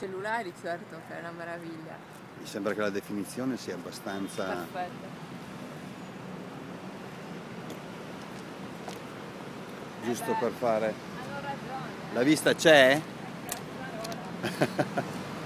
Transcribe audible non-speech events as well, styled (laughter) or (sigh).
cellulari certo che è una meraviglia. Mi sembra che la definizione sia abbastanza... Perfetto. giusto per fare... Hanno ragione. La vista c'è? (laughs)